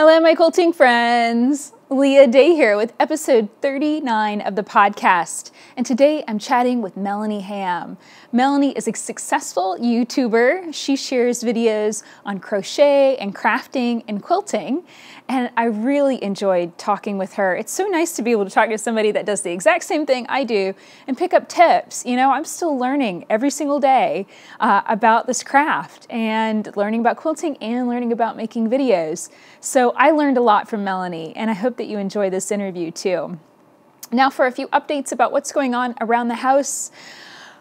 Hello, my quilting friends. Leah Day here with episode 39 of the podcast. And today I'm chatting with Melanie Ham. Melanie is a successful YouTuber. She shares videos on crochet and crafting and quilting. And I really enjoyed talking with her. It's so nice to be able to talk to somebody that does the exact same thing I do and pick up tips. You know, I'm still learning every single day uh, about this craft and learning about quilting and learning about making videos. So I learned a lot from Melanie, and I hope that you enjoy this interview too. Now for a few updates about what's going on around the house.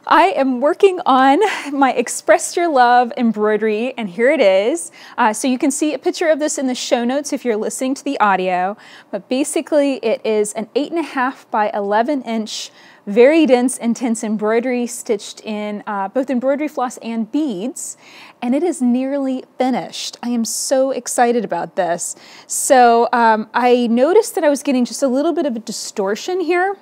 I am working on my Express Your Love embroidery, and here it is. Uh, so you can see a picture of this in the show notes if you're listening to the audio, but basically it is an 8.5 by 11 inch very dense, intense embroidery stitched in uh, both embroidery floss and beads, and it is nearly finished. I am so excited about this. So um, I noticed that I was getting just a little bit of a distortion here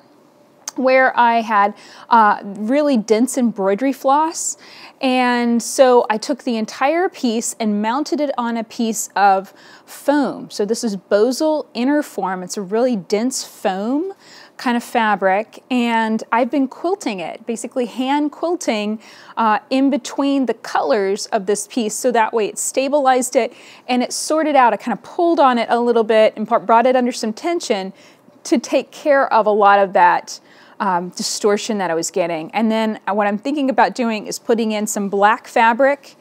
where I had uh, really dense embroidery floss. And so I took the entire piece and mounted it on a piece of foam. So this is Bosal In-R-Form. It's a really dense foam kind of fabric and I've been quilting it, basically hand quilting uh, in between the colors of this piece so that way it stabilized it and it sorted out. I kind of pulled on it a little bit and brought it under some tension to take care of a lot of that um, distortion that I was getting. And then uh, what I'm thinking about doing is putting in some black fabric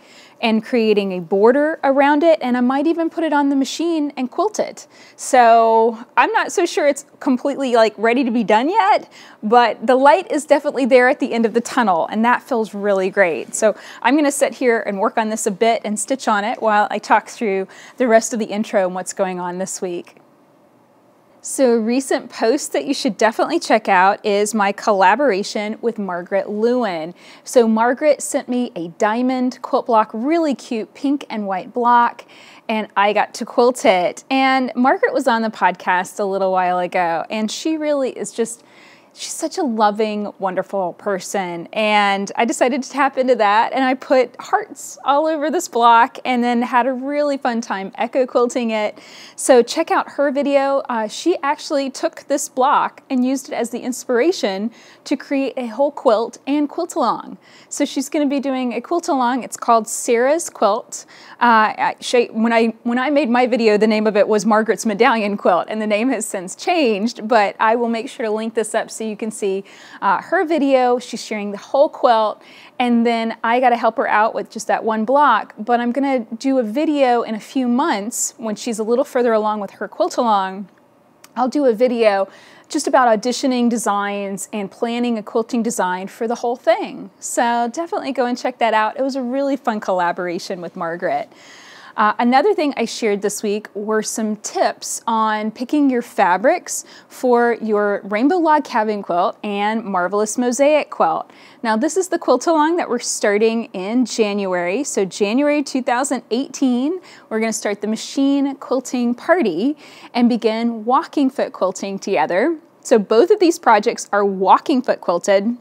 and creating a border around it and I might even put it on the machine and quilt it. So I'm not so sure it's completely like ready to be done yet, but the light is definitely there at the end of the tunnel and that feels really great. So I'm gonna sit here and work on this a bit and stitch on it while I talk through the rest of the intro and what's going on this week. So a recent post that you should definitely check out is my collaboration with Margaret Lewin. So Margaret sent me a diamond quilt block, really cute pink and white block, and I got to quilt it. And Margaret was on the podcast a little while ago, and she really is just she's such a loving, wonderful person. And I decided to tap into that and I put hearts all over this block and then had a really fun time echo quilting it. So check out her video. Uh, she actually took this block and used it as the inspiration to create a whole quilt and quilt along. So she's going to be doing a quilt along. It's called Sarah's Quilt. Uh, she, when I when I made my video, the name of it was Margaret's Medallion Quilt, and the name has since changed. But I will make sure to link this up so you can see uh, her video. She's sharing the whole quilt, and then I got to help her out with just that one block. But I'm going to do a video in a few months when she's a little further along with her quilt along. I'll do a video just about auditioning designs and planning a quilting design for the whole thing. So definitely go and check that out. It was a really fun collaboration with Margaret. Uh, another thing I shared this week were some tips on picking your fabrics for your Rainbow Log Cabin Quilt and Marvelous Mosaic Quilt. Now this is the quilt along that we're starting in January. So January 2018, we're gonna start the machine quilting party and begin walking foot quilting together. So both of these projects are walking foot quilted.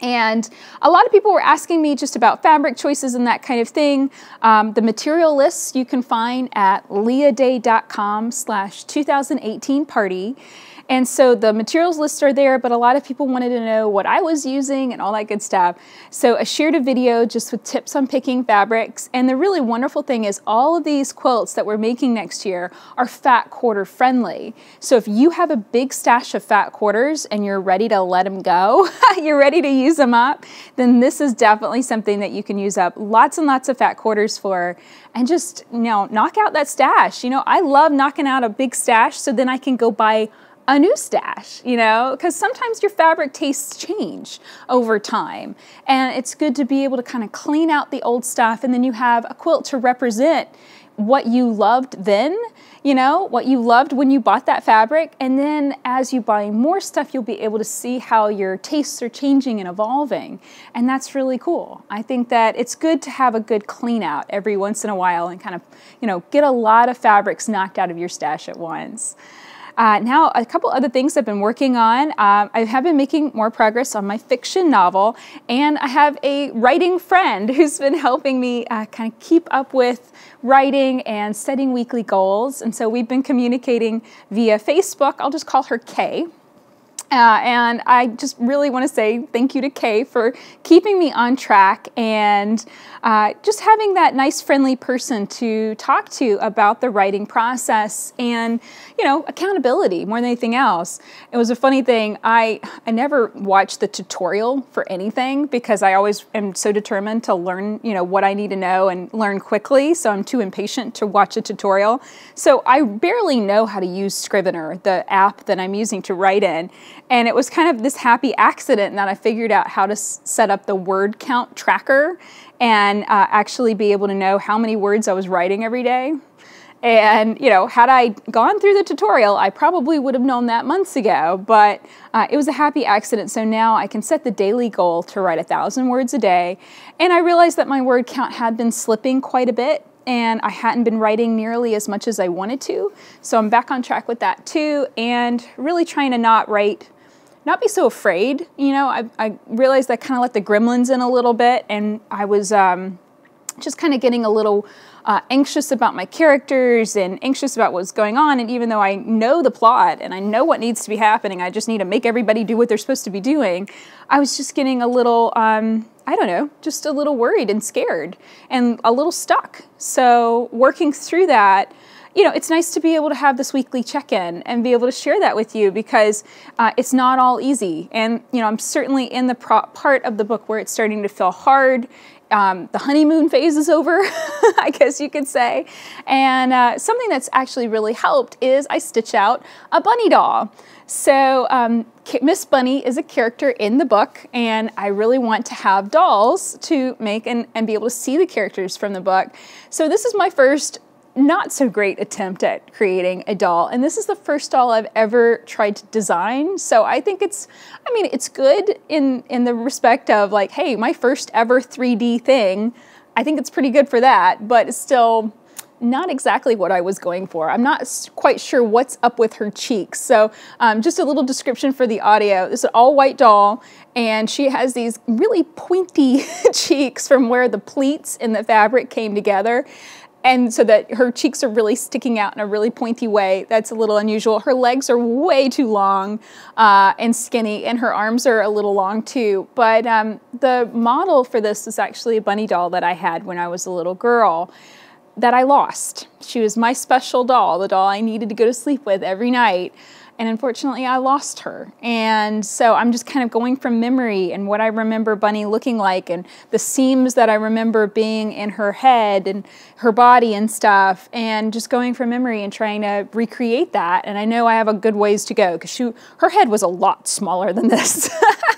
And a lot of people were asking me just about fabric choices and that kind of thing. Um, the material lists you can find at leahday.com slash 2018 party. And so the materials lists are there, but a lot of people wanted to know what I was using and all that good stuff. So I shared a video just with tips on picking fabrics. And the really wonderful thing is all of these quilts that we're making next year are fat quarter friendly. So if you have a big stash of fat quarters and you're ready to let them go, you're ready to use them up, then this is definitely something that you can use up lots and lots of fat quarters for and just, you know, knock out that stash. You know, I love knocking out a big stash so then I can go buy a new stash, you know, because sometimes your fabric tastes change over time. And it's good to be able to kind of clean out the old stuff and then you have a quilt to represent what you loved then, you know, what you loved when you bought that fabric. And then as you buy more stuff, you'll be able to see how your tastes are changing and evolving. And that's really cool. I think that it's good to have a good clean out every once in a while and kind of, you know, get a lot of fabrics knocked out of your stash at once. Uh, now, a couple other things I've been working on. Um, I have been making more progress on my fiction novel, and I have a writing friend who's been helping me uh, kind of keep up with writing and setting weekly goals. And so we've been communicating via Facebook. I'll just call her Kay. Uh, and I just really want to say thank you to Kay for keeping me on track and uh, just having that nice, friendly person to talk to about the writing process and, you know, accountability more than anything else. It was a funny thing. I, I never watched the tutorial for anything because I always am so determined to learn, you know, what I need to know and learn quickly. So I'm too impatient to watch a tutorial. So I barely know how to use Scrivener, the app that I'm using to write in. And it was kind of this happy accident that I figured out how to set up the word count tracker and uh, actually be able to know how many words I was writing every day. And, you know, had I gone through the tutorial, I probably would have known that months ago, but uh, it was a happy accident. So now I can set the daily goal to write a thousand words a day. And I realized that my word count had been slipping quite a bit and I hadn't been writing nearly as much as I wanted to. So I'm back on track with that too, and really trying to not write not be so afraid. You know, I, I realized I kind of let the gremlins in a little bit, and I was um, just kind of getting a little uh, anxious about my characters and anxious about what's going on. And even though I know the plot and I know what needs to be happening, I just need to make everybody do what they're supposed to be doing. I was just getting a little, um, I don't know, just a little worried and scared and a little stuck. So working through that you know, it's nice to be able to have this weekly check-in and be able to share that with you because uh, it's not all easy. And you know, I'm certainly in the part of the book where it's starting to feel hard. Um, the honeymoon phase is over, I guess you could say. And uh, something that's actually really helped is I stitch out a bunny doll. So um, Miss Bunny is a character in the book, and I really want to have dolls to make and, and be able to see the characters from the book. So this is my first not so great attempt at creating a doll. And this is the first doll I've ever tried to design. So I think it's, I mean, it's good in, in the respect of like, hey, my first ever 3D thing. I think it's pretty good for that, but it's still not exactly what I was going for. I'm not quite sure what's up with her cheeks. So um, just a little description for the audio. This is an all white doll and she has these really pointy cheeks from where the pleats in the fabric came together and so that her cheeks are really sticking out in a really pointy way. That's a little unusual. Her legs are way too long uh, and skinny, and her arms are a little long too. But um, the model for this is actually a bunny doll that I had when I was a little girl that I lost. She was my special doll, the doll I needed to go to sleep with every night and unfortunately I lost her. And so I'm just kind of going from memory and what I remember Bunny looking like and the seams that I remember being in her head and her body and stuff and just going from memory and trying to recreate that. And I know I have a good ways to go because she, her head was a lot smaller than this.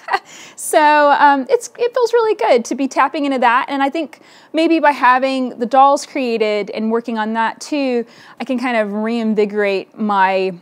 so um, it's, it feels really good to be tapping into that. And I think maybe by having the dolls created and working on that too, I can kind of reinvigorate my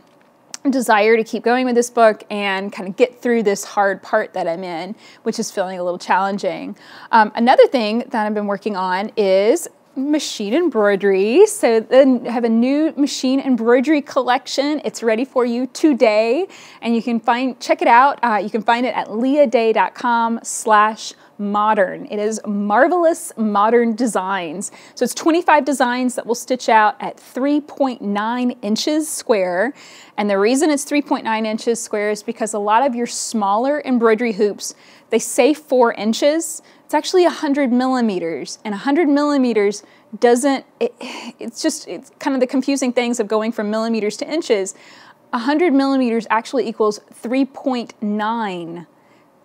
desire to keep going with this book and kind of get through this hard part that I'm in, which is feeling a little challenging. Um, another thing that I've been working on is machine embroidery. So then I have a new machine embroidery collection. It's ready for you today, and you can find check it out. Uh, you can find it at leahday.com slash modern. It is marvelous modern designs. So it's 25 designs that will stitch out at 3.9 inches square. And the reason it's 3.9 inches square is because a lot of your smaller embroidery hoops, they say four inches. It's actually 100 millimeters and 100 millimeters doesn't, it, it's just, it's kind of the confusing things of going from millimeters to inches. 100 millimeters actually equals 3.9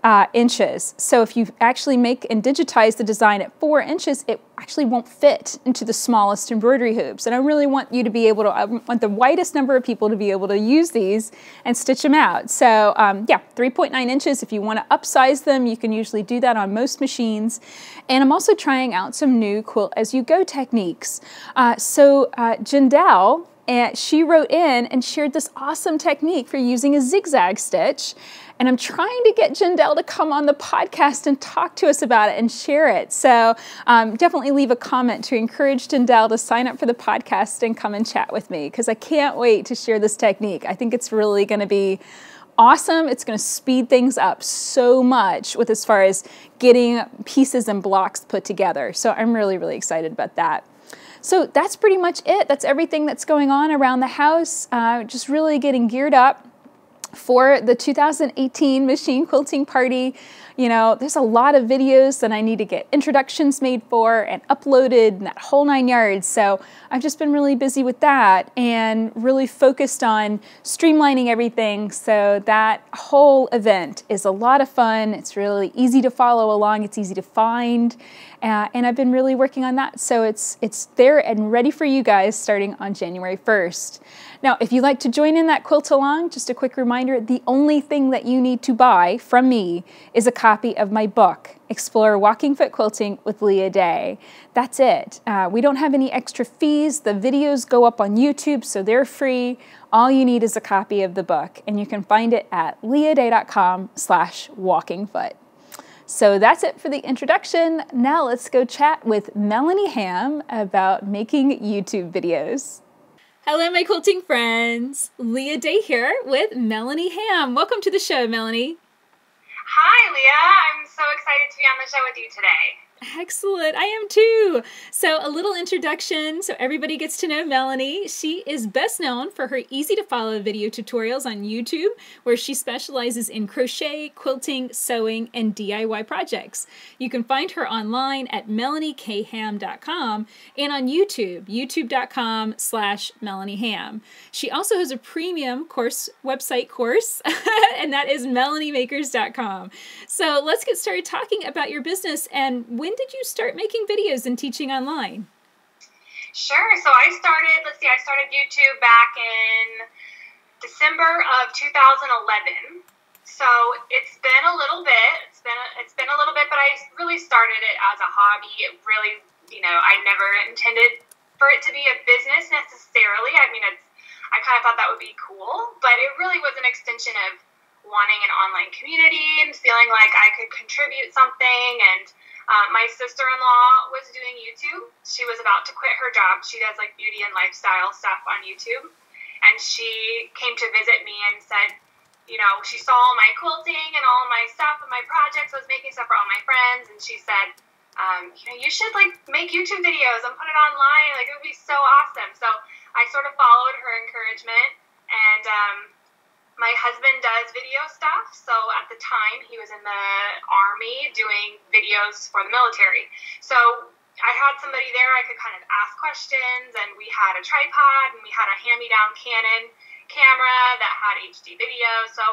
uh, inches. So if you actually make and digitize the design at four inches, it actually won't fit into the smallest embroidery hoops. And I really want you to be able to, I want the widest number of people to be able to use these and stitch them out. So um, yeah, 3.9 inches. If you want to upsize them, you can usually do that on most machines. And I'm also trying out some new quilt as you go techniques. Uh, so uh, Jindelle and she wrote in and shared this awesome technique for using a zigzag stitch. And I'm trying to get Jindelle to come on the podcast and talk to us about it and share it. So um, definitely leave a comment to encourage Jindelle to sign up for the podcast and come and chat with me because I can't wait to share this technique. I think it's really going to be awesome. It's going to speed things up so much with as far as getting pieces and blocks put together. So I'm really, really excited about that. So that's pretty much it. That's everything that's going on around the house. Uh, just really getting geared up for the 2018 machine quilting party. You know, there's a lot of videos that I need to get introductions made for and uploaded and that whole nine yards. So I've just been really busy with that and really focused on streamlining everything so that whole event is a lot of fun. It's really easy to follow along, it's easy to find. Uh, and I've been really working on that. So it's, it's there and ready for you guys starting on January 1st. Now, if you'd like to join in that quilt along, just a quick reminder, the only thing that you need to buy from me is a copy of my book, Explore Walking Foot Quilting with Leah Day. That's it. Uh, we don't have any extra fees. The videos go up on YouTube, so they're free. All you need is a copy of the book, and you can find it at leahday.com slash walkingfoot. So that's it for the introduction. Now let's go chat with Melanie Ham about making YouTube videos. Hello, my quilting friends. Leah Day here with Melanie Ham. Welcome to the show, Melanie. Hi, Leah. I'm so excited to be on the show with you today. Excellent. I am too. So, a little introduction so everybody gets to know Melanie. She is best known for her easy to follow video tutorials on YouTube, where she specializes in crochet, quilting, sewing, and DIY projects. You can find her online at melanieham.com and on YouTube, youtube.com slash melanieham. She also has a premium course website course, and that is melaniemakers.com. So, let's get started talking about your business and when did you start making videos and teaching online? Sure. So I started, let's see, I started YouTube back in December of 2011. So it's been a little bit. It's been a, it's been a little bit, but I really started it as a hobby. It really, you know, I never intended for it to be a business necessarily. I mean, it's I kind of thought that would be cool, but it really was an extension of wanting an online community and feeling like I could contribute something and uh, my sister in law was doing YouTube. She was about to quit her job. She does like beauty and lifestyle stuff on YouTube. And she came to visit me and said, you know, she saw all my quilting and all my stuff and my projects. I was making stuff for all my friends. And she said, um, you know, you should like make YouTube videos and put it online. Like it would be so awesome. So I sort of followed her encouragement and, um, my husband does video stuff. So at the time, he was in the army doing videos for the military. So I had somebody there I could kind of ask questions, and we had a tripod and we had a hand me down Canon camera that had HD video. So,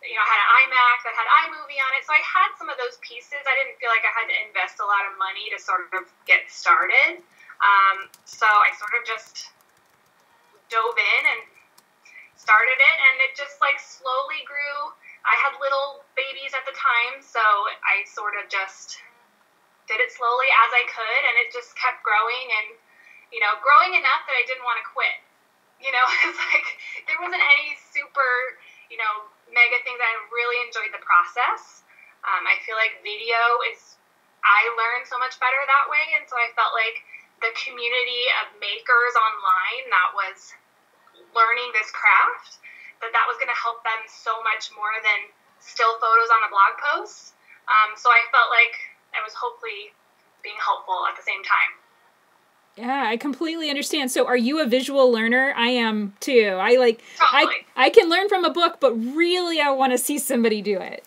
you know, I had an iMac that had iMovie on it. So I had some of those pieces. I didn't feel like I had to invest a lot of money to sort of get started. Um, so I sort of just dove in and started it and it just like slowly grew. I had little babies at the time, so I sort of just did it slowly as I could and it just kept growing and you know, growing enough that I didn't want to quit. You know, it's like there wasn't any super, you know, mega things. I really enjoyed the process. Um, I feel like video is, I learned so much better that way. And so I felt like the community of makers online, that was learning this craft, that that was going to help them so much more than still photos on a blog post. Um, so I felt like I was hopefully being helpful at the same time. Yeah, I completely understand. So are you a visual learner? I am too. I like totally. I I can learn from a book, but really I want to see somebody do it.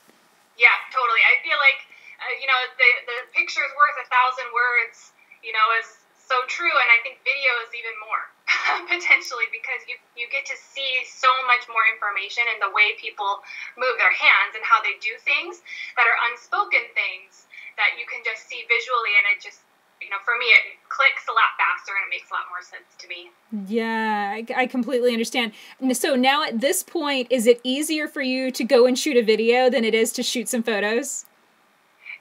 Yeah, totally. I feel like uh, you know, the the picture is worth a thousand words, you know, is so true and I think video is even more. potentially because you you get to see so much more information in the way people move their hands and how they do things that are unspoken things that you can just see visually and it just you know for me it clicks a lot faster and it makes a lot more sense to me. Yeah I, I completely understand. So now at this point is it easier for you to go and shoot a video than it is to shoot some photos?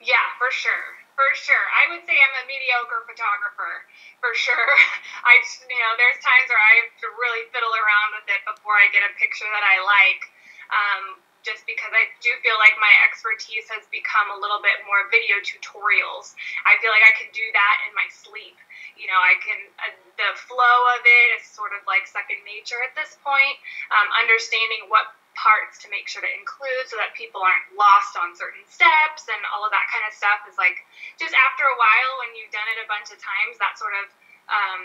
Yeah for sure for sure i would say i'm a mediocre photographer for sure. I, you know, there's times where I have to really fiddle around with it before I get a picture that I like. Um, just because I do feel like my expertise has become a little bit more video tutorials. I feel like I can do that in my sleep. You know, I can, uh, the flow of it is sort of like second nature at this point. Um, understanding what parts to make sure to include so that people aren't lost on certain steps and all of that kind of stuff is like just after a while when you've done it a bunch of times that sort of um,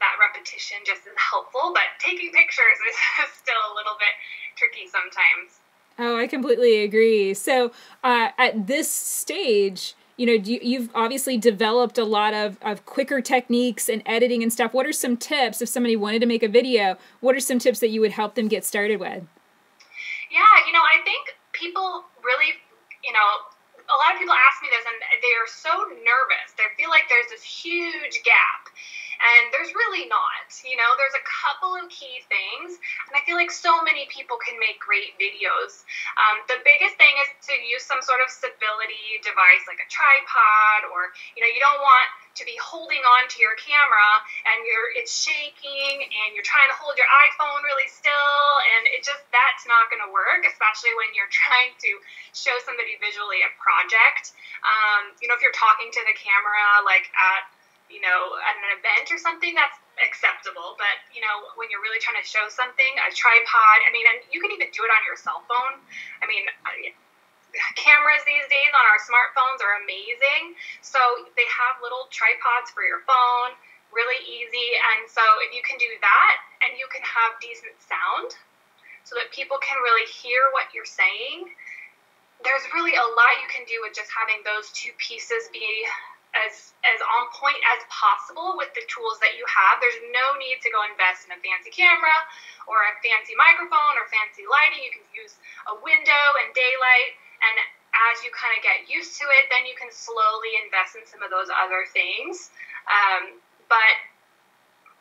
that repetition just is helpful but taking pictures is still a little bit tricky sometimes. Oh i completely agree. So uh, at this stage you know you, have obviously developed a lot of, of quicker techniques and editing and stuff. What are some tips if somebody wanted to make a video what are some tips that you would help them get started with yeah, you know, I think people really, you know, a lot of people ask me this and they are so nervous. They feel like there's this huge gap. And there's really not. You know, there's a couple of key things, and I feel like so many people can make great videos. Um, the biggest thing is to use some sort of stability device like a tripod, or, you know, you don't want to be holding on to your camera and you're it's shaking and you're trying to hold your iPhone really still and it just that's not going to work especially when you're trying to show somebody visually a project. Um, you know if you're talking to the camera like at you know at an event or something that's acceptable but you know when you're really trying to show something a tripod I mean and you can even do it on your cell phone. I mean cameras these days on our smartphones are amazing. So they have little tripods for your phone, really easy. And so if you can do that and you can have decent sound so that people can really hear what you're saying, there's really a lot you can do with just having those two pieces be as as on point as possible with the tools that you have. There's no need to go invest in a fancy camera or a fancy microphone or fancy lighting. You can use a window and daylight and as you kind of get used to it, then you can slowly invest in some of those other things. Um, but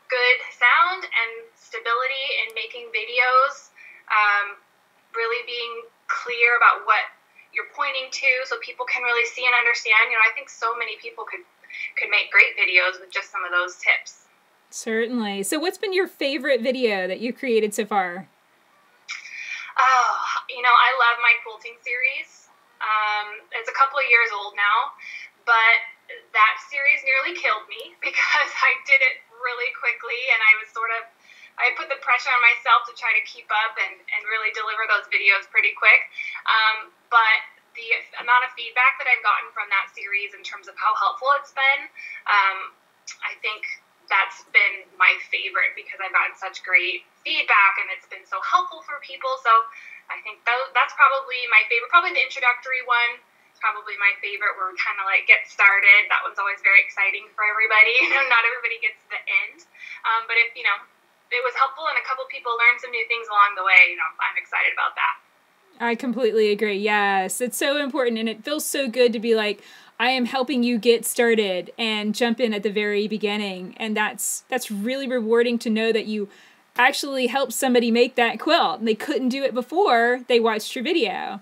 good sound and stability in making videos, um, really being clear about what you're pointing to so people can really see and understand. You know, I think so many people could could make great videos with just some of those tips. Certainly. So what's been your favorite video that you created so far? You know, I love my quilting series. Um, it's a couple of years old now, but that series nearly killed me because I did it really quickly and I was sort of I put the pressure on myself to try to keep up and, and really deliver those videos pretty quick. Um, but the amount of feedback that I've gotten from that series in terms of how helpful it's been, um, I think that's been my favorite because I've gotten such great feedback and it's been so helpful for people. So I think that, that's probably my favorite. Probably the introductory one probably my favorite where we kind of like get started. That one's always very exciting for everybody. Not everybody gets to the end. Um, but if, you know, it was helpful and a couple people learned some new things along the way, you know, I'm excited about that. I completely agree. Yes, it's so important and it feels so good to be like, I am helping you get started and jump in at the very beginning. And that's that's really rewarding to know that you actually helped somebody make that quilt. And they couldn't do it before they watched your video.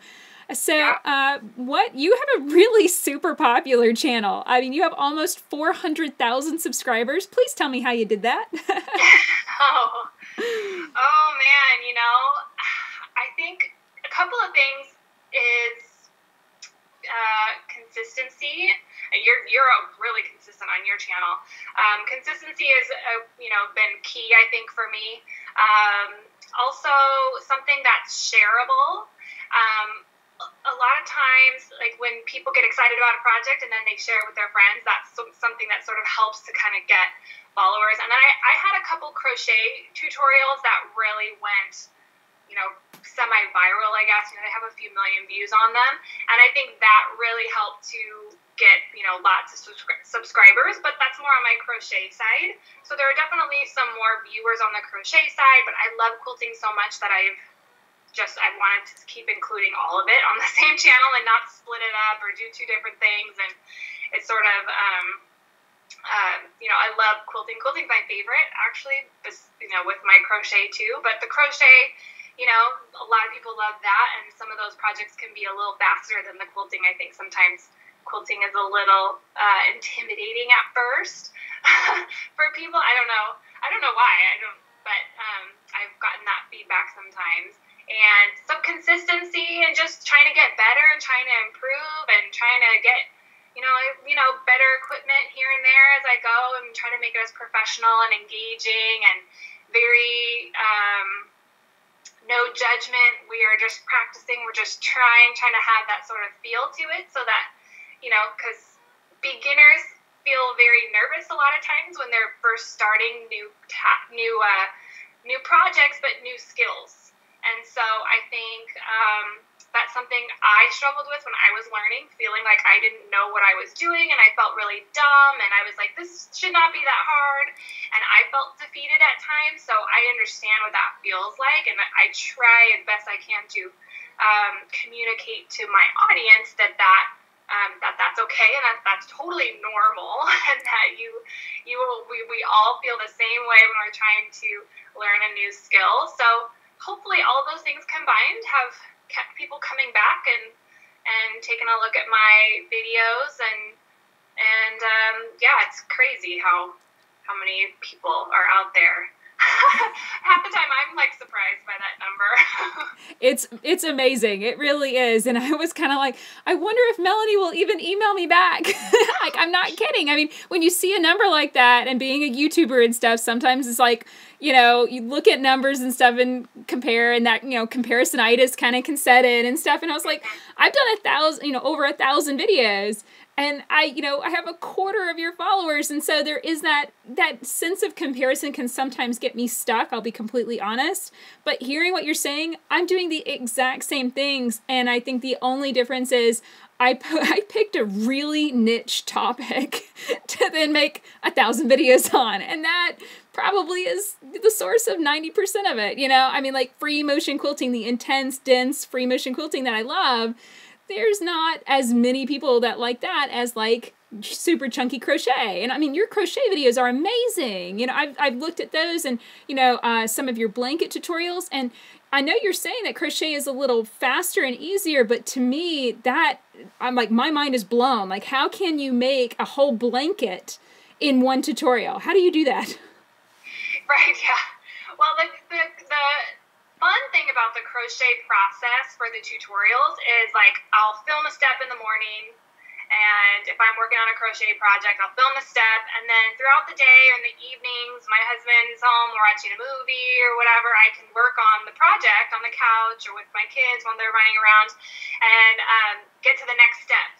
So, uh, what you have a really super popular channel. I mean, you have almost 400,000 subscribers. Please tell me how you did that. oh. oh, man, you know, I think a couple of things is uh, consistency. You're you're really consistent on your channel. Um, consistency has uh, you know been key, I think, for me. Um, also, something that's shareable. Um, a lot of times, like when people get excited about a project and then they share it with their friends, that's something that sort of helps to kind of get followers. And then I, I had a couple crochet tutorials that really went you know, semi-viral, I guess. You know, they have a few million views on them, and I think that really helped to get you know lots of subscribers. But that's more on my crochet side. So there are definitely some more viewers on the crochet side, but I love quilting so much that I've just I wanted to keep including all of it on the same channel and not split it up or do two different things. And it's sort of um, uh, you know, I love quilting. Quilting's my favorite, actually, you know, with my crochet too. But the crochet, you know, a lot of people love that, and some of those projects can be a little faster than the quilting. I think sometimes quilting is a little uh, intimidating at first. for people, I don't know. I don't know why. I don't, but um, I've gotten that feedback sometimes. And some consistency and just trying to get better and trying to improve and trying to get, you know, you know, better equipment here and there as I go and try to make it as professional and engaging and very um, no judgment. We are just practicing. We're just trying, trying to have that sort of feel to it so that, you know, because beginners feel very nervous a lot of times when they're first starting new ta- new uh, new projects, but new skills. And so I think um, that's something I struggled with when I was learning, feeling like I didn't know what I was doing and I felt really dumb and I was like, this should not be that hard. And I felt defeated at times. So I understand what that feels like. And I try as best I can to um, communicate to my audience that that um, that that's okay and that that's totally normal and that you you will, we, we all feel the same way when we're trying to learn a new skill so hopefully all those things combined have kept people coming back and and taking a look at my videos and and um, yeah, it's crazy how how many people are out there. Half the time, I'm like surprised by that number. it's it's amazing. It really is. And I was kind of like, I wonder if Melanie will even email me back. like I'm not kidding. I mean, when you see a number like that, and being a YouTuber and stuff, sometimes it's like you know, you look at numbers and stuff and compare, and that, you know, comparisonitis kind of can set in and stuff. And I was like, I've done a thousand, you know, over a thousand videos and i you know i have a quarter of your followers and so there is that that sense of comparison can sometimes get me stuck i'll be completely honest but hearing what you're saying i'm doing the exact same things and i think the only difference is I, I picked a really niche topic to then make a thousand videos on and that probably is the source of 90% of it. You know, I mean, like free motion quilting, the intense, dense free motion quilting that I love, there's not as many people that like that as like super chunky crochet. And I mean, your crochet videos are amazing. You know, I've, I've looked at those and, you know, uh, some of your blanket tutorials. And I know you're saying that crochet is a little faster and easier, but to me, that, I'm like, my mind is blown. Like, how can you make a whole blanket in one tutorial? How do you do that? Right, yeah. Well, the, the, the fun thing about the crochet process for the tutorials is like I'll film a step in the morning and if I'm working on a crochet project, I'll film a step and then throughout the day or in the evenings, my husband's home, we're watching a movie or whatever, I can work on the project on the couch or with my kids when they're running around and um, get to the next step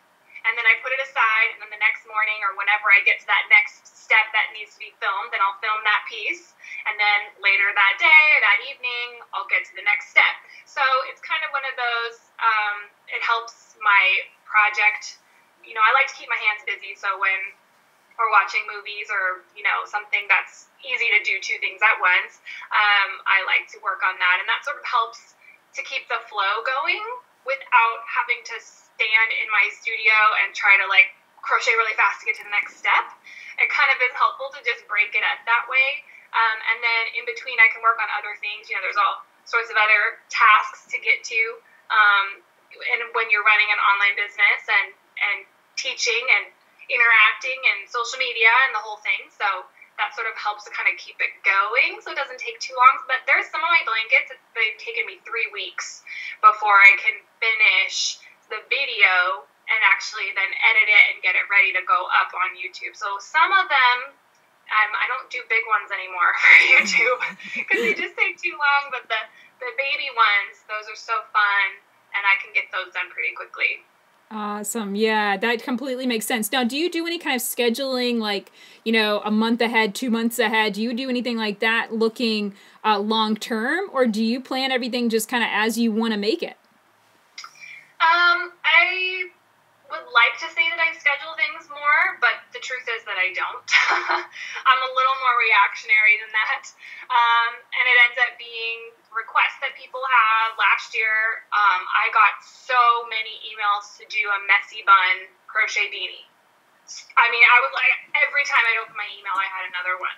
and then I put it aside, and then the next morning or whenever I get to that next step that needs to be filmed, then I'll film that piece, and then later that day or that evening, I'll get to the next step. So it's kind of one of those. Um, it helps my project. You know, I like to keep my hands busy, so when we're watching movies or you know something that's easy to do two things at once, um, I like to work on that, and that sort of helps to keep the flow going without having to stand in my studio and try to like crochet really fast to get to the next step. It kind of is helpful to just break it up that way. Um, and then in between, I can work on other things. You know, there's all sorts of other tasks to get to. Um, and when you're running an online business and, and teaching and interacting and social media and the whole thing. So that sort of helps to kind of keep it going so it doesn't take too long. But there's some of my blankets, they've taken me three weeks before I can finish the video and actually then edit it and get it ready to go up on YouTube. So some of them, um, I don't do big ones anymore for YouTube because they just take too long. But the the baby ones, those are so fun, and I can get those done pretty quickly. Awesome. Yeah, that completely makes sense. Now, do you do any kind of scheduling, like, you know, a month ahead, two months ahead? Do you do anything like that looking uh, long term, or do you plan everything just kind of as you want to make it? Um, I would like to say that I schedule things more, but the truth is that I don't. I'm a little more reactionary than that. Um, and it ends up being requests that people have. Last year, um, I got so many emails to do a messy bun crochet beanie. I mean, I was like, every time I'd open my email, I had another one.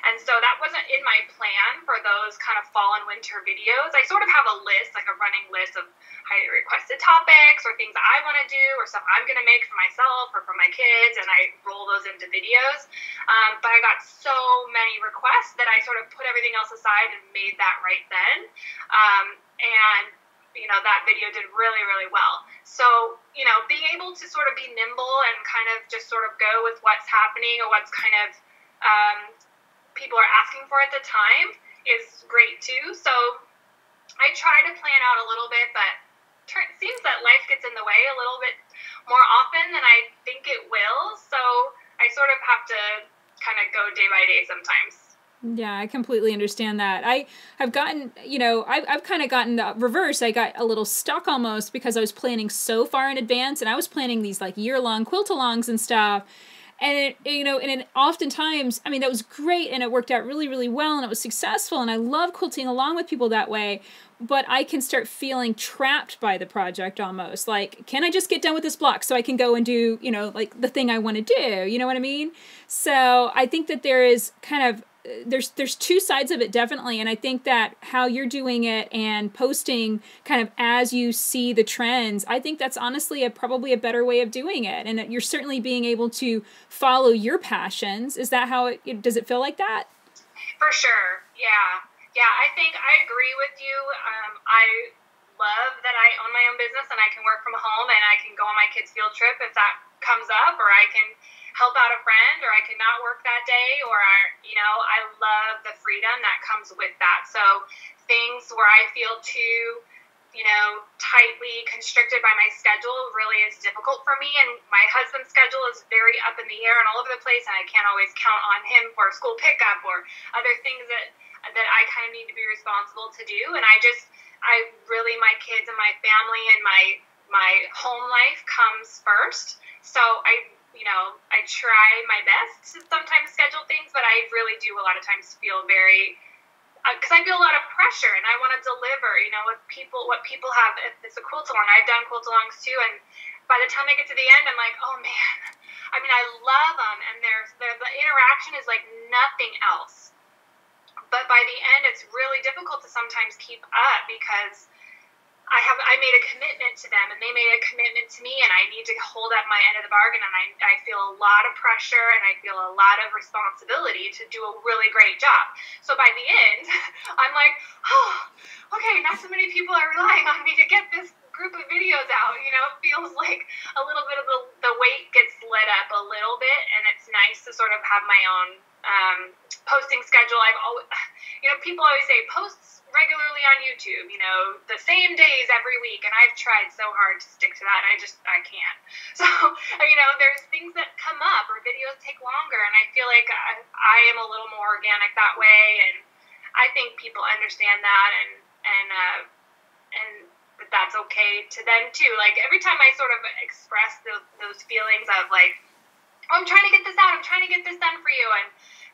And so that wasn't in my plan for those kind of fall and winter videos. I sort of have a list, like a running list of highly requested topics or things I want to do or stuff I'm going to make for myself or for my kids, and I roll those into videos. Um, but I got so many requests that I sort of put everything else aside and made that right then. Um, and you know that video did really really well so you know being able to sort of be nimble and kind of just sort of go with what's happening or what's kind of um, people are asking for at the time is great too. So I try to plan out a little bit, but it seems that life gets in the way a little bit more often than I think it will. So I sort of have to kind of go day by day sometimes. Yeah, I completely understand that. I have gotten, you know, I've, I've kind of gotten the reverse. I got a little stuck almost because I was planning so far in advance and I was planning these like year long quilt alongs and stuff and it, you know and it oftentimes i mean that was great and it worked out really really well and it was successful and i love quilting along with people that way but i can start feeling trapped by the project almost like can i just get done with this block so i can go and do you know like the thing i want to do you know what i mean so i think that there is kind of there's there's two sides of it definitely and i think that how you're doing it and posting kind of as you see the trends i think that's honestly a probably a better way of doing it and that you're certainly being able to follow your passions. Is that how it does it feel like that? For sure. Yeah. Yeah i think i agree with you. Um, i love that i own my own business and i can work from home and i can go on my kids field trip if that comes up or i can help out a friend or I could not work that day or I, you know I love the freedom that comes with that. So things where I feel too you know tightly constricted by my schedule really is difficult for me and my husband's schedule is very up in the air and all over the place and I can't always count on him for school pickup or other things that that I kind of need to be responsible to do. And I just I really my kids and my family and my my home life comes first. So I you know, I try my best to sometimes schedule things, but I really do a lot of times feel very because uh, I feel a lot of pressure and I want to deliver. You know, what people what people have. It's a quilt along. I've done quilt alongs too, and by the time I get to the end, I'm like, oh man. I mean, I love them, and there's the interaction is like nothing else. But by the end, it's really difficult to sometimes keep up because I have I made a commitment to them and they made a commitment to me and I need to hold up my end of the bargain and I, I feel a lot of pressure and I feel a lot of responsibility to do a really great job. So by the end, I'm like, oh, okay, not so many people are relying on me to get this group of videos out. You know, it feels like a little bit of the, the weight gets let up a little bit and it's nice to sort of have my own um, posting schedule. I've always, you know, people always say posts regularly on YouTube, you know, the same days every week, and I've tried so hard to stick to that, and I just I can't. So you know, there's things that come up, or videos take longer, and I feel like I, I am a little more organic that way, and I think people understand that, and and uh, and that that's okay to them too. Like every time I sort of express those, those feelings of like, oh, I'm trying to get this out, I'm trying to get this done for you, and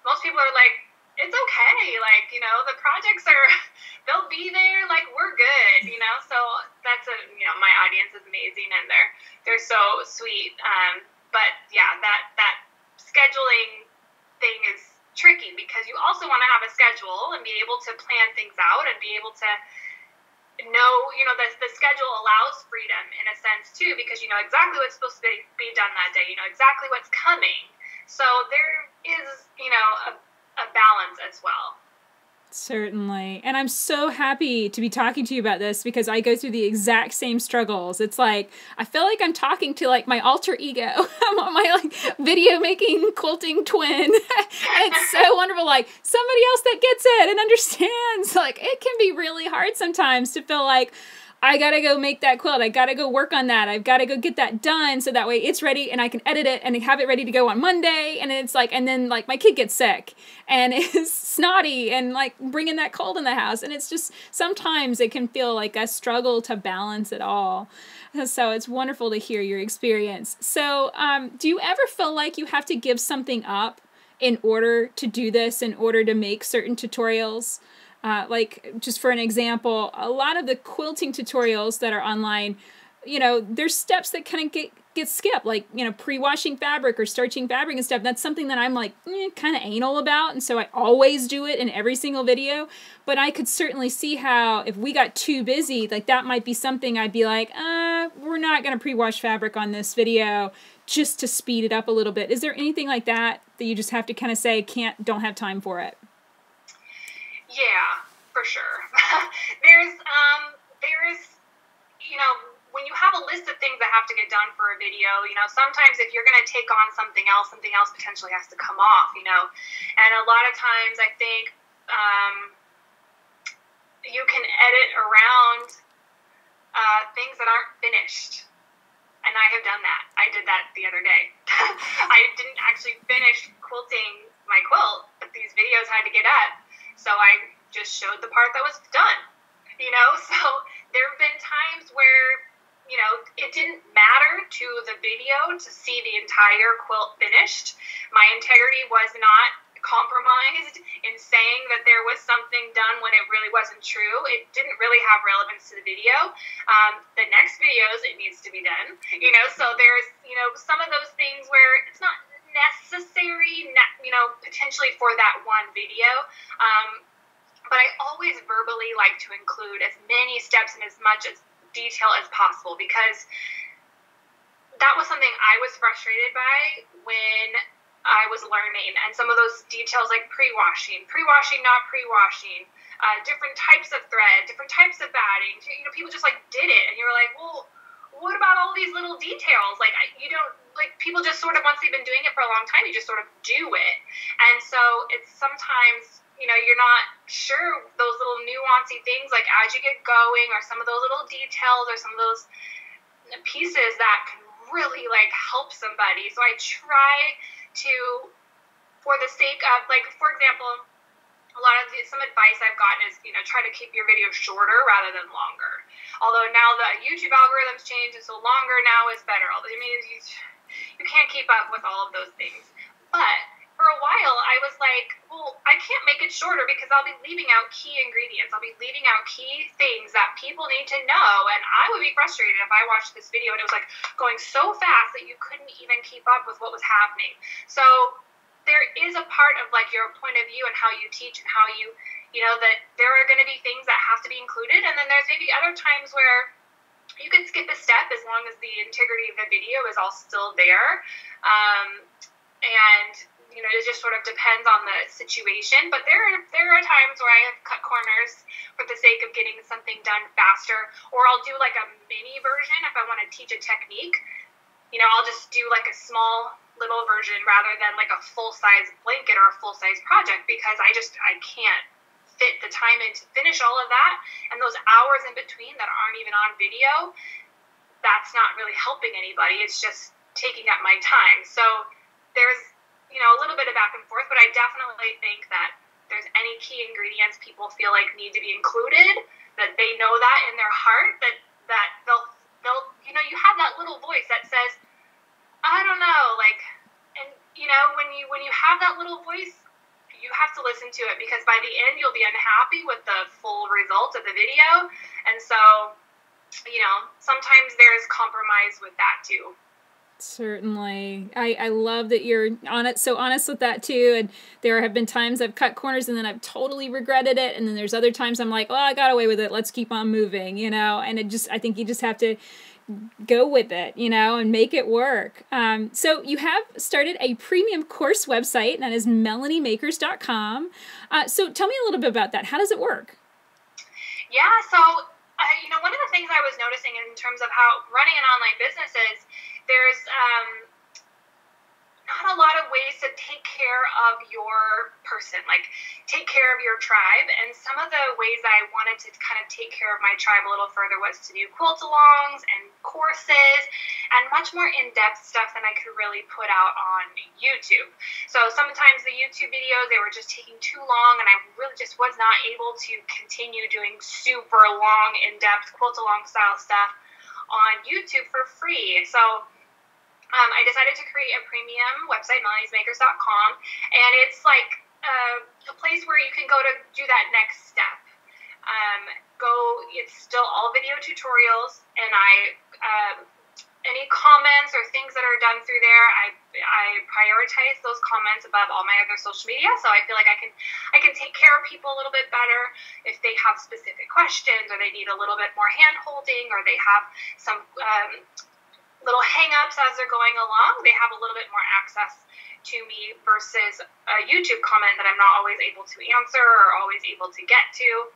most people are like it's okay. Like, you know, the projects are, they'll be there. Like, we're good, you know? So that's a, you know, my audience is amazing and they're, they're so sweet. Um, but yeah, that, that scheduling thing is tricky because you also want to have a schedule and be able to plan things out and be able to know, you know, the, the schedule allows freedom in a sense too, because you know exactly what's supposed to be, be done that day. You know exactly what's coming. So there is, you know, a as well. Certainly. And I'm so happy to be talking to you about this because I go through the exact same struggles. It's like I feel like I'm talking to like my alter ego. I'm on my like video making quilting twin. it's so wonderful like somebody else that gets it and understands. Like it can be really hard sometimes to feel like I gotta go make that quilt. I gotta go work on that. I've gotta go get that done so that way it's ready and I can edit it and have it ready to go on Monday. And it's like, and then like my kid gets sick and is snotty and like bringing that cold in the house. And it's just sometimes it can feel like a struggle to balance it all. So it's wonderful to hear your experience. So, um, do you ever feel like you have to give something up in order to do this, in order to make certain tutorials? Uh, like just for an example, a lot of the quilting tutorials that are online you know, there's steps that kind of get get skipped, like you know, pre-washing fabric or starching fabric and stuff. That's something that I'm like eh, kind of anal about, and so I always do it in every single video. But I could certainly see how if we got too busy, like that might be something I'd be like, uh, we're not gonna pre-wash fabric on this video just to speed it up a little bit. Is there anything like that that you just have to kind of say can't, don't have time for it? Yeah, for sure. there's um, there's you know when you have a list of things that have to get done for a video, you know, sometimes if you're going to take on something else, something else potentially has to come off, you know. And a lot of times I think um, you can edit around uh, things that aren't finished. And I have done that. I did that the other day. I didn't actually finish quilting my quilt, but these videos had to get up. So I just showed the part that was done. You know, so there have been times where you know, it didn't matter to the video to see the entire quilt finished. My integrity was not compromised in saying that there was something done when it really wasn't true. It didn't really have relevance to the video. Um, the next videos, it needs to be done. You know, so there's, you know, some of those things where it's not necessary, you know, potentially for that one video. Um, but I always verbally like to include as many steps and as much as detail as possible because that was something I was frustrated by when I was learning. And some of those details, like pre washing, pre washing, not pre washing, uh, different types of thread, different types of batting. You know, people just like did it. And you were like, well, what about all these little details? Like, you don't, like, people just sort of, once they've been doing it for a long time, you just sort of do it. And so it's sometimes you know, you're not sure those little nuancy things, like as you get going, or some of those little details, or some of those pieces that can really like help somebody. So I try to, for the sake of, like, for example, a lot of the, some advice I've gotten is, you know, try to keep your video shorter rather than longer. Although now the YouTube algorithms change, and so longer now is better. I mean, you, can't keep up with all of those things, but for a while, I was like, well, I can't make it shorter because I'll be leaving out key ingredients. I'll be leaving out key things that people need to know. And I would be frustrated if I watched this video and it was like going so fast that you couldn't even keep up with what was happening. So there is a part of like your point of view and how you teach and how you, you know, that there are going to be things that have to be included. And then there's maybe other times where you can skip a step as long as the integrity of the video is all still there. Um, and you know, it just sort of depends on the situation. But there are there are times where I have cut corners for the sake of getting something done faster, or I'll do like a mini version if I want to teach a technique. You know, I'll just do like a small little version rather than like a full size blanket or a full size project because I just I can't fit the time in to finish all of that and those hours in between that aren't even on video that's not really helping anybody. It's just taking up my time. So there's you know, a little bit of back and forth, but I definitely think that there's any key ingredients people feel like need to be included, that they know that in their heart, that that they'll they'll you know, you have that little voice that says, I don't know, like and you know, when you when you have that little voice, you have to listen to it because by the end you'll be unhappy with the full result of the video. And so, you know, sometimes there's compromise with that too. Certainly. I, I love that you're on it so honest with that too. And there have been times I've cut corners and then I've totally regretted it. And then there's other times I'm like, oh, I got away with it. Let's keep on moving, you know? And it just, I think you just have to go with it, you know, and make it work. Um, so you have started a premium course website, and that is melaniemakers.com. Uh, so tell me a little bit about that. How does it work? Yeah, so, uh, you know, one of the things I was noticing in terms of how running an online business is there's um, not a lot of ways to take care of your person, like take care of your tribe. And some of the ways I wanted to kind of take care of my tribe a little further was to do quilt alongs and courses and much more in depth stuff than I could really put out on YouTube. So sometimes the YouTube videos, they were just taking too long, and I really just was not able to continue doing super long, in depth quilt along style stuff on YouTube for free. So um, I decided to create a premium website, melaniesmakers.com, and it's like uh, a place where you can go to do that next step. Um, go it's still all video tutorials, and I um, any comments or things that are done through there, I I prioritize those comments above all my other social media. So I feel like I can I can take care of people a little bit better if they have specific questions or they need a little bit more hand holding or they have some um, little hangups as they're going along. They have a little bit more access to me versus a YouTube comment that I'm not always able to answer or always able to get to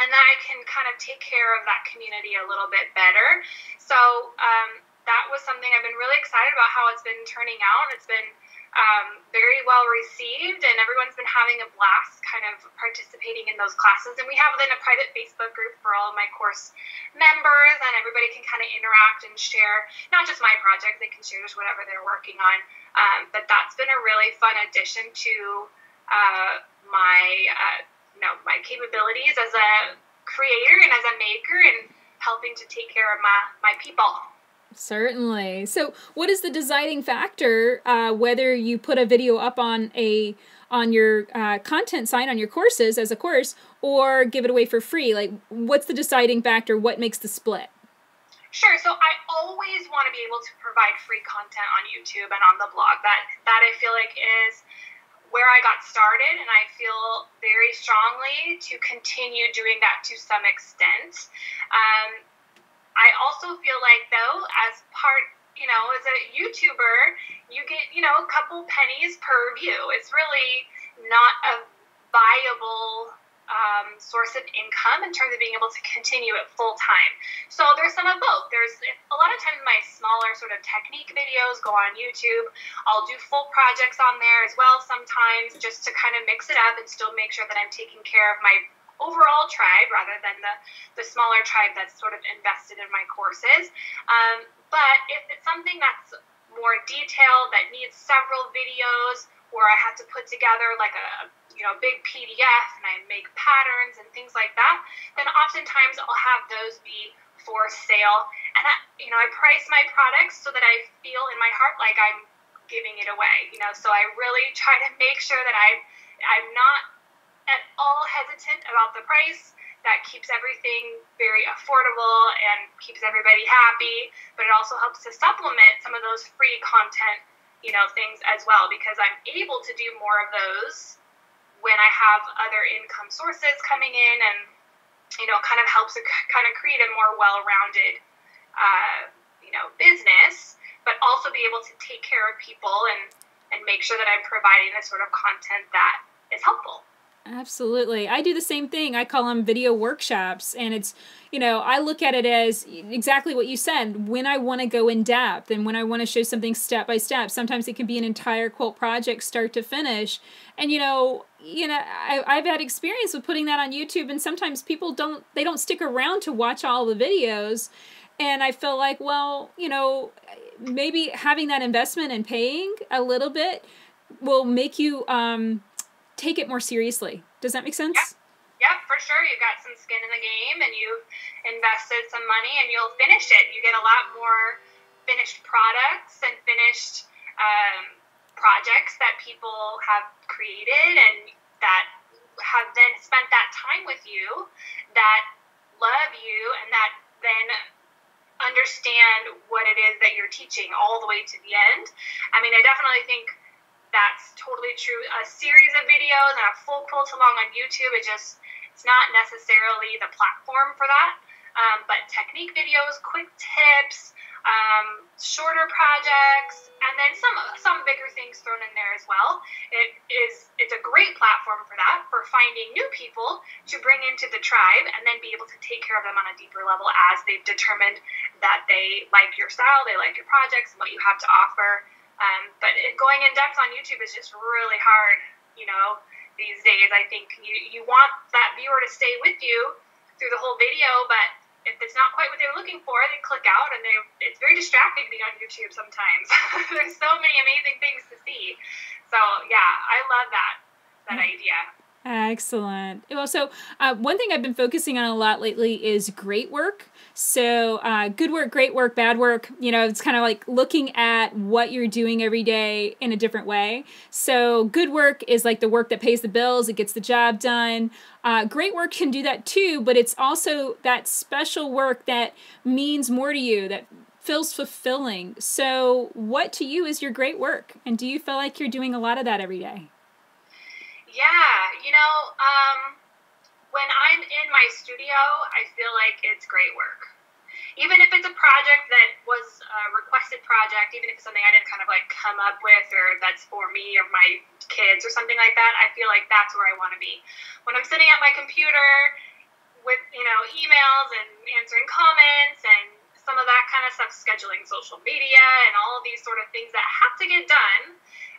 and then I can kind of take care of that community a little bit better. So um, that was something I've been really excited about how it's been turning out. It's been um, very well received, and everyone's been having a blast kind of participating in those classes. And we have then a private Facebook group for all of my course members, and everybody can kind of interact and share not just my project, they can share just whatever they're working on. Um, but that's been a really fun addition to uh, my uh, you know my capabilities as a creator and as a maker, and helping to take care of my my people. Certainly. So, what is the deciding factor uh, whether you put a video up on a on your uh, content site on your courses as a course or give it away for free? Like, what's the deciding factor? What makes the split? Sure. So I always want to be able to provide free content on YouTube and on the blog. That that I feel like is where I got started, and I feel very strongly to continue doing that to some extent. Um, I also feel like though, as part, you know, as a YouTuber, you get, you know, a couple pennies per view. It's really not a viable um, source of income in terms of being able to continue it full time. So there's some of both. There's a lot of times my smaller sort of technique videos go on YouTube. I'll do full projects on there as well sometimes just to kind of mix it up and still make sure that I'm taking care of my overall tribe rather than the, the smaller tribe that's sort of invested in my courses. Um, but if it's something that's more detailed, that needs several videos, where I have to put together like a you know big PDF and I make patterns and things like that, then oftentimes I'll have those be for sale. And I, you know I price my products so that I feel in my heart like I'm giving it away. You know, so I really try to make sure that I I'm not at all hesitant about the price. That keeps everything very affordable and keeps everybody happy, but it also helps to supplement some of those free content, you know, things as well because I'm able to do more of those when I have other income sources coming in and you know, kind of helps to kind of create a more well-rounded, uh, you know, business, but also be able to take care of people and and make sure that I'm providing the sort of content that is helpful. Absolutely. I do the same thing. I call them video workshops. And it's, you know, I look at it as exactly what you said. When I want to go in depth and when I want to show something step by step, sometimes it can be an entire quilt project start to finish. And, you know, you know, I, I've had experience with putting that on YouTube, and sometimes people don't, they don't stick around to watch all the videos. And I feel like, well, you know, maybe having that investment and paying a little bit will make you, um, take it more seriously. Does that make sense? Yeah. yeah, for sure. You've got some skin in the game and you've invested some money and you'll finish it. You get a lot more finished products and finished um, projects that people have created and that have then spent that time with you, that love you, and that then understand what it is that you're teaching all the way to the end. I mean, I definitely think that's totally true. A series of videos and a full quilt along on YouTube, it just it's not necessarily the platform for that. Um, but technique videos, quick tips, um, shorter projects, and then some some bigger things thrown in there as well. It is it's a great platform for that for finding new people to bring into the tribe, and then be able to take care of them on a deeper level as they've determined that they like your style, they like your projects, and what you have to offer. Um, but it, going in depth on YouTube is just really hard, you know, these days. I think you, you want that viewer to stay with you through the whole video, but if it's not quite what they're looking for, they click out and they it's very distracting being on YouTube sometimes. There's so many amazing things to see. So yeah, I love that that mm. idea. Excellent. Well, so uh, one thing I've been focusing on a lot lately is great work. So, uh, good work, great work, bad work. You know, it's kind of like looking at what you're doing every day in a different way. So, good work is like the work that pays the bills, it gets the job done. Uh, great work can do that too, but it's also that special work that means more to you, that feels fulfilling. So, what to you is your great work? And do you feel like you're doing a lot of that every day? Yeah, you know, um, when I'm in my studio, I feel like it's great work. Even if it's a project that was a requested project, even if it's something I didn't kind of like come up with or that's for me or my kids or something like that, I feel like that's where I want to be. When I'm sitting at my computer with, you know, emails and answering comments and some of that kind of stuff, scheduling social media and all these sort of things that have to get done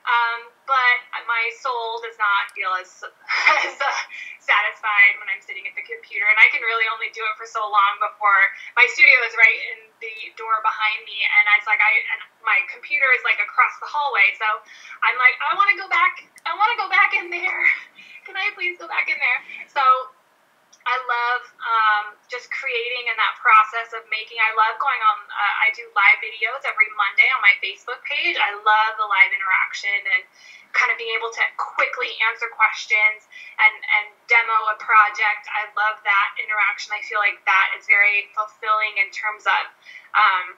um, but my soul does not feel as, as uh, satisfied when I'm sitting at the computer, and I can really only do it for so long before my studio is right in the door behind me, and it's like I and my computer is like across the hallway, so I'm like I want to go back, I want to go back in there. Can I please go back in there? So I love um, just creating and that process of making. I love going on. Uh, I do live videos every Monday on my Facebook page. I love the live interaction and kind of being able to quickly answer questions and and demo a project. I love that interaction. I feel like that is very fulfilling in terms of. Um,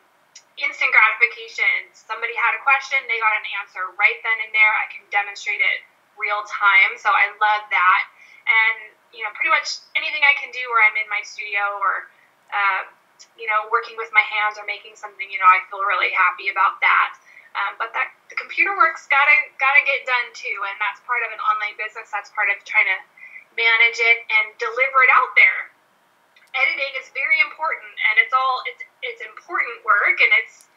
instant gratification. Somebody had a question, they got an answer right then and there. I can demonstrate it real time. So I love that. And you know, pretty much anything I can do where I'm in my studio or, uh, you know, working with my hands or making something, you know, I feel really happy about that. Um, but that the computer work's gotta gotta get done too, and that's part of an online business. That's part of trying to manage it and deliver it out there. Editing is very important, and it's all it's it's important work, and it's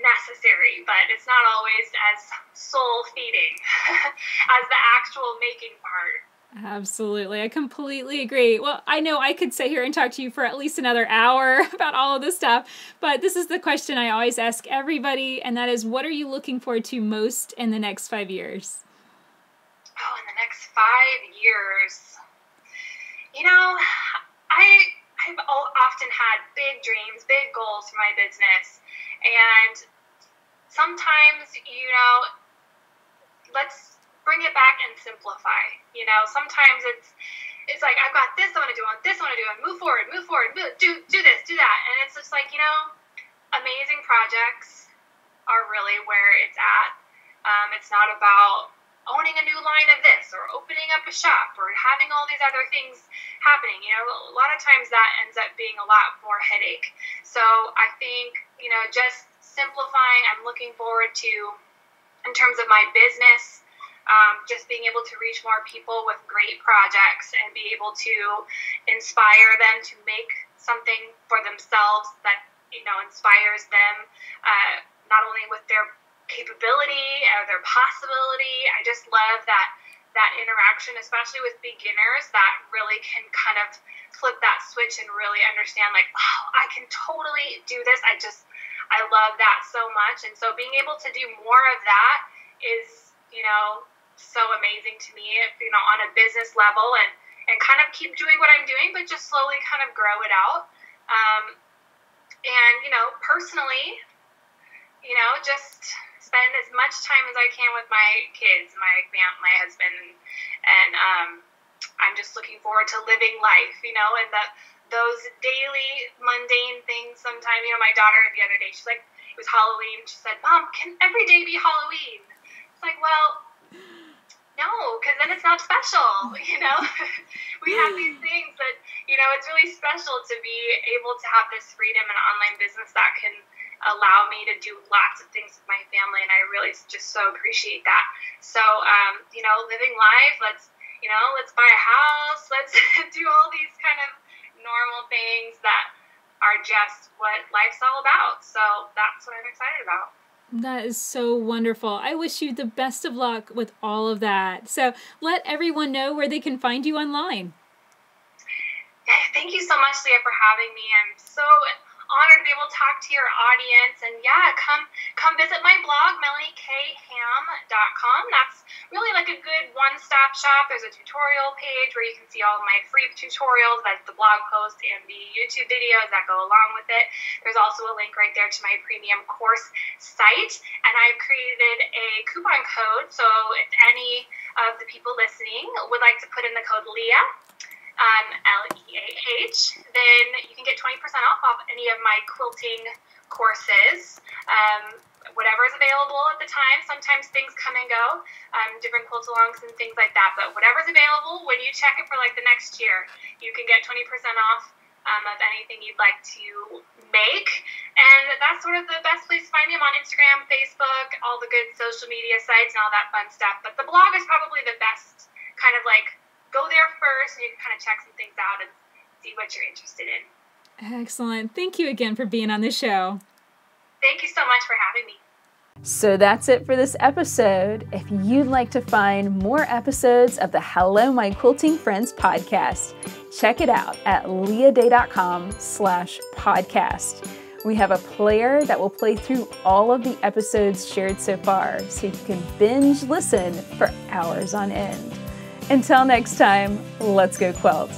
necessary, but it's not always as soul feeding as the actual making part. Absolutely. I completely agree. Well, I know I could sit here and talk to you for at least another hour about all of this stuff, but this is the question I always ask everybody, and that is what are you looking forward to most in the next five years? Oh, in the next five years. You know, I I've often had big dreams, big goals for my business, and sometimes, you know, let's bring it back and simplify. You know, sometimes it's it's like I've got this I want to do, on this I want to do, and move forward, move forward, move, do do this, do that, and it's just like you know, amazing projects are really where it's at. Um, it's not about owning a new line of this or opening up a shop or having all these other things happening. You know, a lot of times that ends up being a lot more headache. So I think, you know, just simplifying, I'm looking forward to, in terms of my business, um, just being able to reach more people with great projects and be able to inspire them to make something for themselves that you know inspires them uh, not only with their capability or their possibility. I just love that that interaction especially with beginners that really can kind of flip that switch and really understand like wow i can totally do this. I just i love that so much. And so being able to do more of that is you know so amazing to me, you know, on a business level and, and kind of keep doing what I'm doing, but just slowly kind of grow it out. Um, and, you know, personally, you know, just spend as much time as I can with my kids, my my husband, and um, I'm just looking forward to living life, you know, and the those daily mundane things. Sometimes, you know, my daughter the other day, she's like, it was Halloween. She said, "Mom, can every day be Halloween?" It's like, well, no, because then it's not special, you know? we have these things that, you know, it's really special to be able to have this freedom and online business that can allow me to do lots of things with my family, and I really just so appreciate that. So, um, you know, living life, let's, you know, let's buy a house, let's do all these kind of normal things that are just what life's all about. So that's what I'm excited about. That is so wonderful. I wish you the best of luck with all of that. So let everyone know where they can find you online. Thank you so much, Leah, for having me. I'm so honored to be able to talk to your audience. And yeah, come come visit my blog, melanieham.com. That's really like a good one-stop shop. There's a tutorial page where you can see all my free tutorials, that's the blog post and the YouTube videos that go along with it. There's also a link right there to my premium course site. And I've created a coupon code. So if any of the people listening would like to put in the code LEAH, um, L-E-A-H, then you can get 20% off of any of my quilting courses. Um, whatever is available at the time. Sometimes things come and go, um, different quilt alongs and things like that. But whatever's available, when you check it for like the next year, you can get 20% off um, of anything you'd like to make. And that's sort of the best place to find me. I'm on Instagram, Facebook, all the good social media sites and all that fun stuff. But the blog is probably the best kind of like go there first and you can kind of check some things out and see what you're interested in. Excellent. Thank you again for being on the show. Thank you so much for having me. So that's it for this episode. If you'd like to find more episodes of the Hello My Quilting Friends podcast, check it out at leahday.com slash podcast. We have a player that will play through all of the episodes shared so far, so you can binge listen for hours on end. Until next time, let's go quilt.